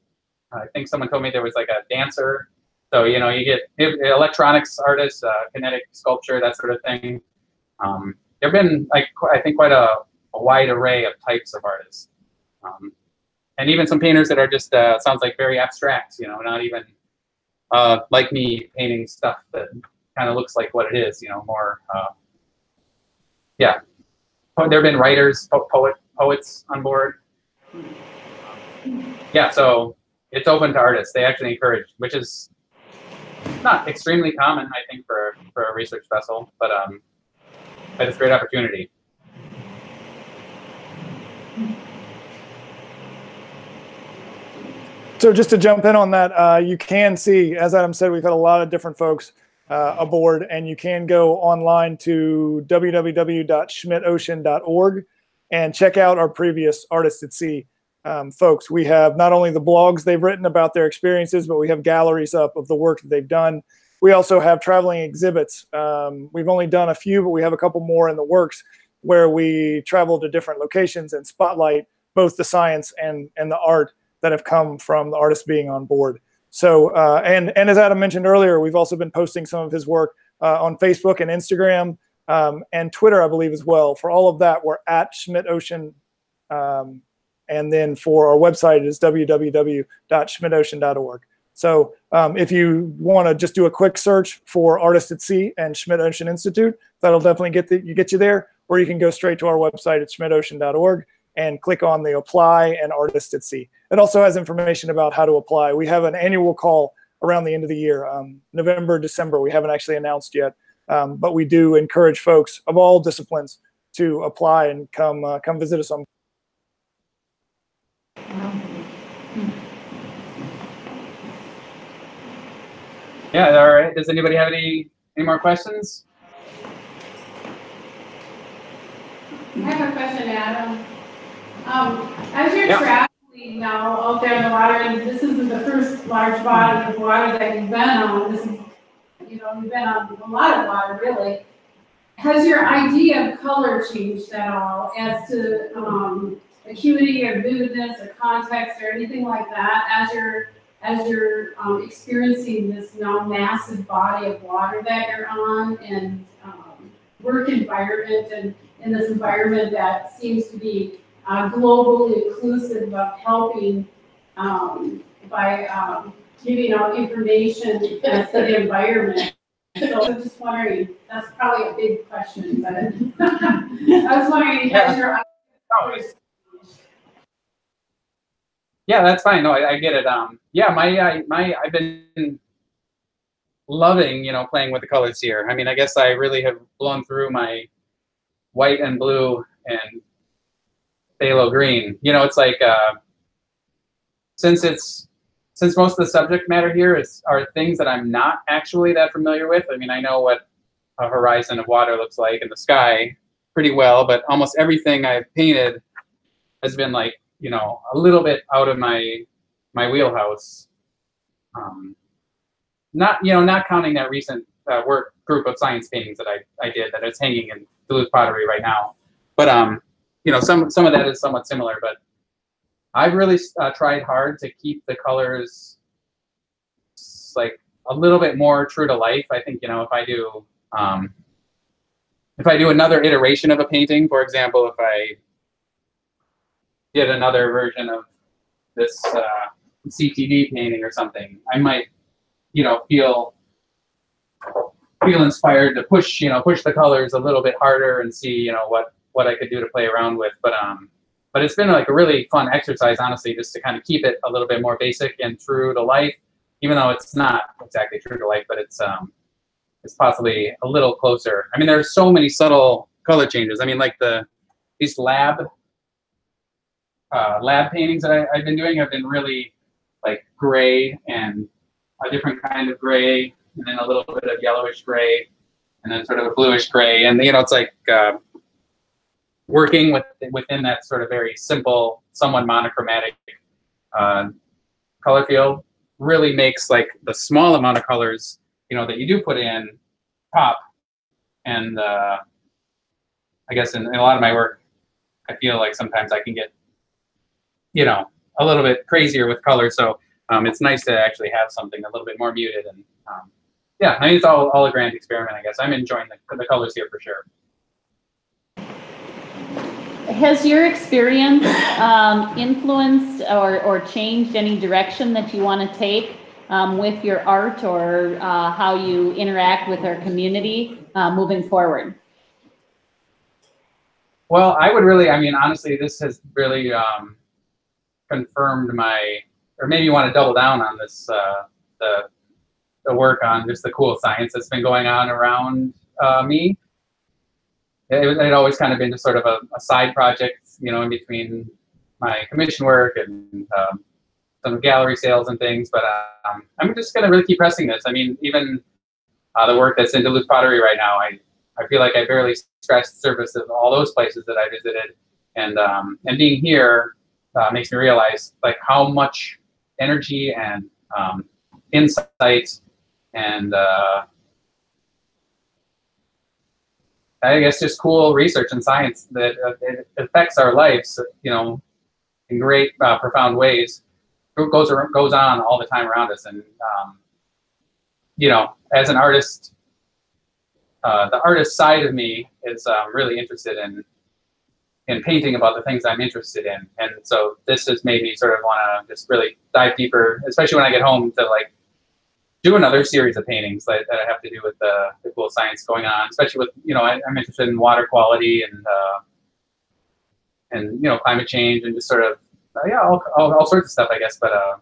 I think someone told me there was like a dancer. So you know you get electronics artists uh, kinetic sculpture that sort of thing um, there have been like i think quite a, a wide array of types of artists um, and even some painters that are just uh, sounds like very abstract you know not even uh, like me painting stuff that kind of looks like what it is, you know, more, uh, yeah. There have been writers, po- poet, poets on board. Yeah, so it's open to artists. They actually encourage, which is not extremely common, I think, for for a research vessel, but um, it's a great opportunity. So just to jump in on that, uh, you can see, as Adam said, we've had a lot of different folks uh, aboard, and you can go online to www.schmidtocean.org and check out our previous Artists at Sea um, folks. We have not only the blogs they've written about their experiences, but we have galleries up of the work that they've done. We also have traveling exhibits. Um, we've only done a few, but we have a couple more in the works where we travel to different locations and spotlight both the science and, and the art that have come from the artist being on board. So, uh, and and as Adam mentioned earlier, we've also been posting some of his work uh, on Facebook and Instagram um, and Twitter, I believe, as well. For all of that, we're at Schmidt Ocean, um, and then for our website it is www.schmidtocean.org. So, um, if you want to just do a quick search for Artist at Sea and Schmidt Ocean Institute, that'll definitely get the, you get you there. Or you can go straight to our website at schmidtocean.org and click on the apply and artist at sea. It also has information about how to apply. We have an annual call around the end of the year, um, November, December. We haven't actually announced yet, um, but we do encourage folks of all disciplines to apply and come uh, come visit us on. Yeah, all right. Does anybody have any any more questions? I have a question, Adam. Um, as you're Yeah. traveling now out there in the water, and this isn't the first large body of water that you've been on, this is, you know, you've been on a lot of water, really. Has your idea of color changed at all as to, um, acuity or vividness or context or anything like that as you're, as you're, um, experiencing this now massive body of water that you're on and, um, work environment and in this environment that seems to be uh, globally inclusive of helping um, by um, giving out information as to the environment. So I'm just wondering, that's probably a big question, but I was wondering, has your Yeah, that's fine. No, I, I get it. Um, yeah, my I, my I've been loving you know playing with the colors here. I mean, I guess I really have blown through my white and blue and phthalo green. You know, it's like uh, since it's since most of the subject matter here is are things that I'm not actually that familiar with. I mean, I know what a horizon of water looks like in the sky pretty well, but almost everything I've painted has been like you know, a little bit out of my my wheelhouse. Um, not you know, not counting that recent uh, work group of science paintings that I, I did that is hanging in Duluth Pottery right now. But um, you know, some some of that is somewhat similar. But I've really uh, tried hard to keep the colors like a little bit more true to life. I think you know if I do um, if I do another iteration of a painting, for example, if I did another version of this uh, CTD painting or something, I might you know feel feel inspired to push you know push the colors a little bit harder and see you know what what I could do to play around with. But um, but it's been like a really fun exercise, honestly, just to kind of keep it a little bit more basic and true to life, even though it's not exactly true to life, but it's um, it's possibly a little closer. I mean, there are so many subtle color changes. I mean, like the these lab uh, lab paintings that I, I've been doing have been really like gray and a different kind of gray, and then a little bit of yellowish gray, and then sort of a bluish gray, and you know, it's like uh, working with within that sort of very simple, somewhat monochromatic uh, color field really makes like the small amount of colors you know that you do put in pop. And uh, I guess in, in a lot of my work, I feel like sometimes I can get you know a little bit crazier with color. So um, it's nice to actually have something a little bit more muted and um, yeah, I mean, it's all, all a grand experiment, I guess. I'm enjoying the, the colors here for sure. Has your experience um, influenced or, or changed any direction that you want to take um, with your art or uh, how you interact with our community uh, moving forward? Well, I would really, I mean, honestly, this has really um, confirmed my, or maybe you want to double down on this, uh, the, the work on just the cool science that's been going on around uh, me. It, it had always kind of been just sort of a, a side project, you know, in between my commission work and um, some gallery sales and things. But um, I'm just going to really keep pressing this. I mean, even uh, the work that's in Duluth Pottery right now, I, I feel like I barely scratched the surface of all those places that I visited. And, um, and being here uh, makes me realize like how much energy and um, insight and uh, I guess just cool research and science that uh, it affects our lives, you know, in great, uh, profound ways. It goes goes on all the time around us, and um, you know, as an artist, uh, the artist side of me is um, really interested in in painting about the things I'm interested in, and so this has made me sort of want to just really dive deeper, especially when I get home to like do another series of paintings that, that have to do with the, the cool science going on, especially with, you know, I, am interested in water quality and, uh, and, you know, climate change and just sort of, uh, yeah, all, all, all, sorts of stuff, I guess. But, uh,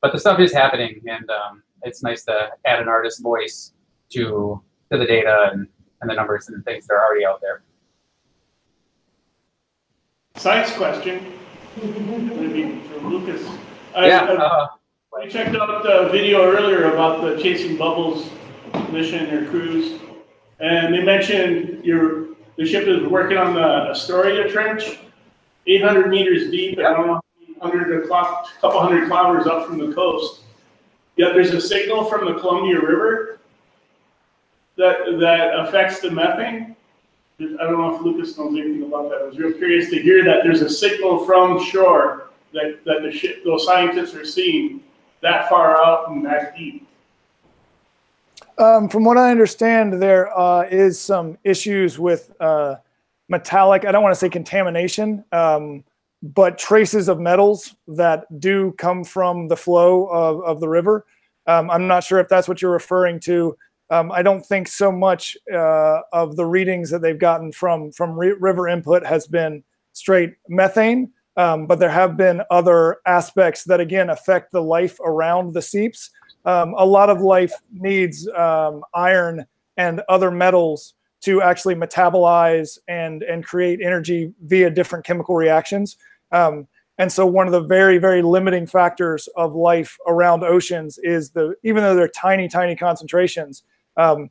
but the stuff is happening and um, it's nice to add an artist's voice to, to the data and, and the numbers and things that are already out there. Science question, maybe for Lucas. I- Yeah. Uh, I checked out the video earlier about the Chasing Bubbles mission or cruise, and they mentioned your, the ship is working on the Astoria Trench, eight hundred meters deep, and I don't know, hundred, a couple hundred kilometers up from the coast. Yet there's a signal from the Columbia River that, that affects the methane. I don't know if Lucas knows anything about that. I was real curious to hear that there's a signal from shore that, that the ship, those scientists are seeing that far out and that deep. Um, from what I understand, there uh, is some issues with uh, metallic, I don't want to say contamination, um, but traces of metals that do come from the flow of, of the river. Um, I'm not sure if that's what you're referring to. Um, I don't think so much uh, of the readings that they've gotten from, from re- river input has been straight methane. Um, but there have been other aspects that again affect the life around the seeps. Um, a lot of life needs um, iron and other metals to actually metabolize and and create energy via different chemical reactions. Um, and so one of the very very limiting factors of life around oceans is the even though they're tiny tiny concentrations, um,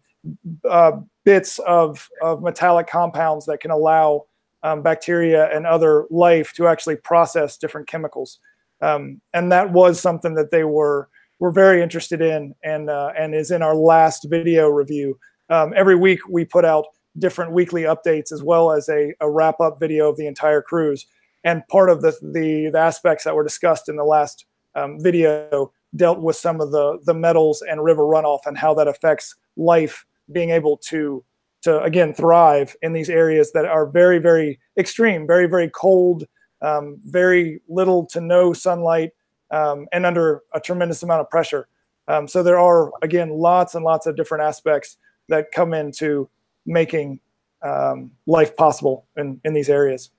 uh, bits of of metallic compounds that can allow um, bacteria and other life to actually process different chemicals. Um, and that was something that they were were very interested in, and uh, and is in our last video review. Um, every week we put out different weekly updates as well as a, a wrap up video of the entire cruise. And part of the, the, the aspects that were discussed in the last um, video dealt with some of the, the metals and river runoff and how that affects life being able to, to again, thrive in these areas that are very, very extreme, very, very cold, um, very little to no sunlight, um, and under a tremendous amount of pressure. Um, so there are, again, lots and lots of different aspects that come into making um, life possible in, in these areas.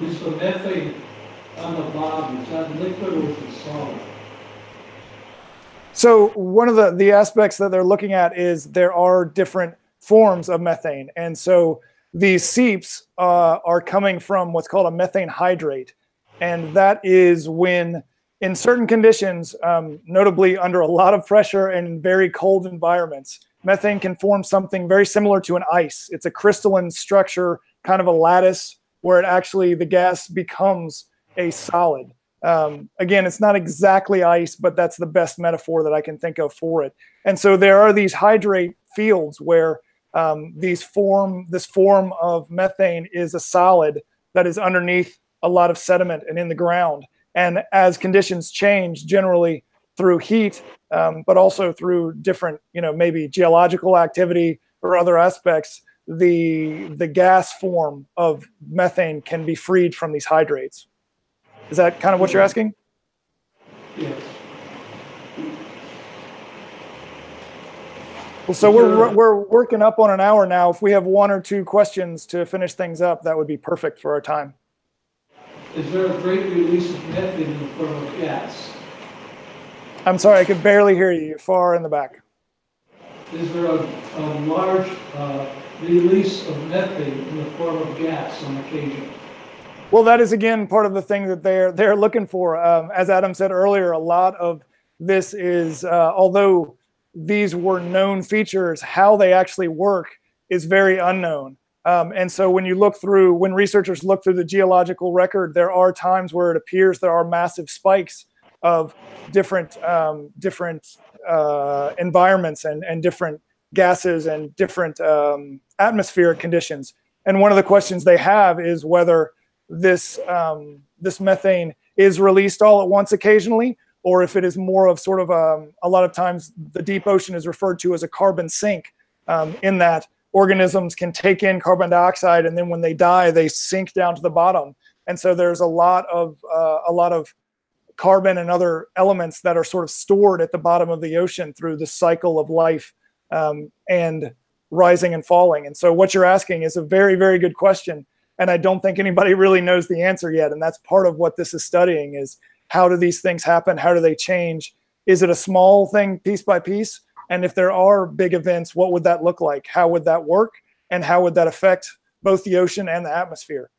Methane on the bottom, liquid or solid? So one of the, the aspects that they're looking at is there are different forms of methane. And so these seeps uh, are coming from what's called a methane hydrate. And that is when in certain conditions, um, notably under a lot of pressure and very cold environments, methane can form something very similar to an ice. It's a crystalline structure, kind of a lattice, where it actually, the gas becomes a solid. Um, again, it's not exactly ice, but that's the best metaphor that I can think of for it. And so there are these hydrate fields where um, these form, this form of methane is a solid that is underneath a lot of sediment and in the ground. And as conditions change, generally through heat, um, but also through different, you know, maybe geological activity or other aspects, the the gas form of methane can be freed from these hydrates. Is that kind of what you're asking? Yes. Well, so we're we're working up on an hour now. If we have one or two questions to finish things up, that would be perfect for our time. Is there a great release of methane in the form of gas? I'm sorry, I could barely hear you. You're far in the back. Is there a, a large uh, release of methane in the form of gas on occasion? Well, that is again part of the thing that they're they're looking for. Um, as Adam said earlier, a lot of this is uh, although these were known features, how they actually work is very unknown. Um, and so when you look through, when researchers look through the geological record, there are times where it appears there are massive spikes of different um, different uh, environments and, and different gases and different um, atmospheric conditions. And one of the questions they have is whether this um, this methane is released all at once occasionally, or if it is more of sort of a, um, a lot of times the deep ocean is referred to as a carbon sink, um, in that organisms can take in carbon dioxide and then when they die they sink down to the bottom. And so there's a lot of uh, a lot of carbon and other elements that are sort of stored at the bottom of the ocean through the cycle of life um, and rising and falling. And so what you're asking is a very, very good question. And I don't think anybody really knows the answer yet. And that's part of what this is studying is how do these things happen? How do they change? Is it a small thing piece by piece? And if there are big events, what would that look like? How would that work? And how would that affect both the ocean and the atmosphere?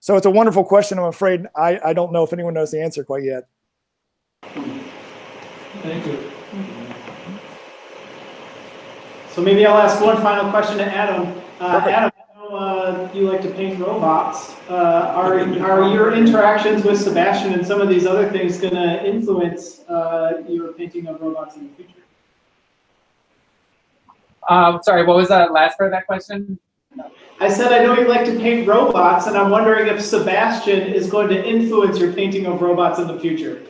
So it's a wonderful question. I'm afraid I, I don't know if anyone knows the answer quite yet. Thank you. So maybe I'll ask one final question to Adam. Uh, Adam, uh, you like to paint robots. Uh, are, are your interactions with SuBastian and some of these other things going to influence uh, your painting of robots in the future? Uh, sorry, what was the last part of that question? I said I know you like to paint robots, and I'm wondering if SuBastian is going to influence your painting of robots in the future.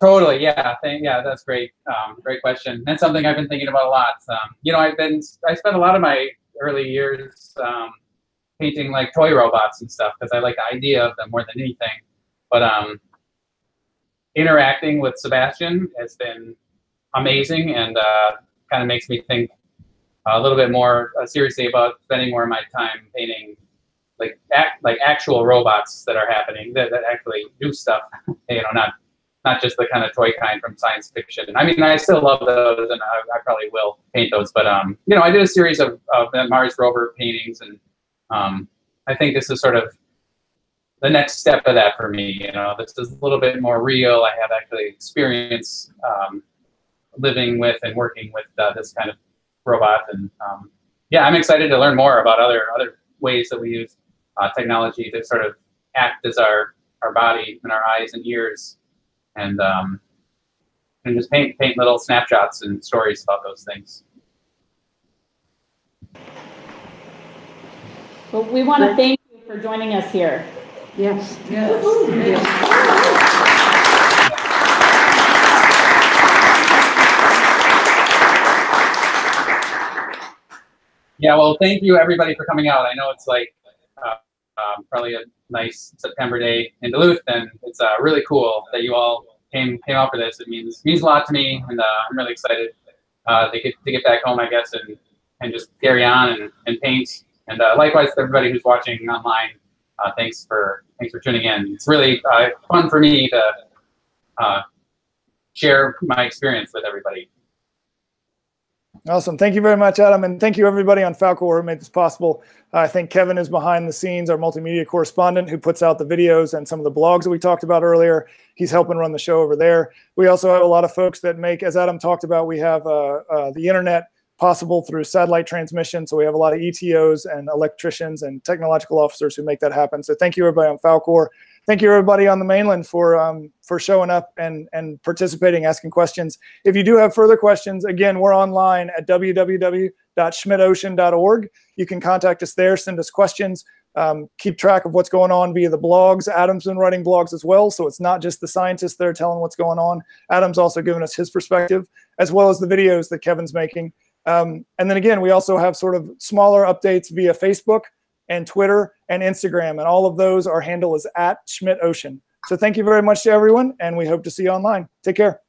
Totally, yeah, thank, yeah, that's great. Um, great question. That's something I've been thinking about a lot. Um, you know, I've been I spent a lot of my early years um, painting like toy robots and stuff because I like the idea of them more than anything. But um, interacting with SuBastian has been amazing and uh, kind of makes me think a little bit more uh, seriously about spending more of my time painting like act, like actual robots that are happening that, that actually do stuff. you know, not not just the kind of toy kind from science fiction. I mean, I still love those, and I, I probably will paint those. But um, you know, I did a series of, of Mars rover paintings, and um, I think this is sort of the next step of that for me. You know, this is a little bit more real. I have actually experience um, living with and working with uh, this kind of robot, and um, yeah, I'm excited to learn more about other other ways that we use uh, technology to sort of act as our our body and our eyes and ears, and um, and just paint paint little snapshots and stories about those things. Well, we want to thank you for joining us here. Yes. Yes. Yeah, well, thank you everybody for coming out. I know it's like uh, um, probably a nice September day in Duluth, and it's uh, really cool that you all came came out for this. It means means a lot to me, and uh, I'm really excited uh, to get to get back home, I guess, and and just carry on and, and paint. And uh, likewise to everybody who's watching online, uh, thanks for thanks for tuning in. It's really uh, fun for me to share my experience with everybody. Awesome. Thank you very much, Adam. And thank you, everybody on Falkor who made this possible. Uh, I think Kevin is behind the scenes, our multimedia correspondent who puts out the videos and some of the blogs that we talked about earlier. He's helping run the show over there. We also have a lot of folks that make, as Adam talked about, we have uh, uh, the internet possible through satellite transmission. So we have a lot of ETOs and electricians and technological officers who make that happen. So thank you, everybody on Falkor thank you everybody on the mainland for um, for showing up and and participating asking questions. If you do have further questions again we're online at www.schmidtocean.org you can contact us there send us questions um, keep track of what's going on via the blogs. Adam's been writing blogs as well so it's not just the scientists that are telling what's going on. Adam's also given us his perspective as well as the videos that kevin's making. Um, and then again we also have sort of smaller updates via facebook and Twitter and Instagram. And all of those, our handle is at Schmidt Ocean. So thank you very much to everyone, and we hope to see you online. Take care.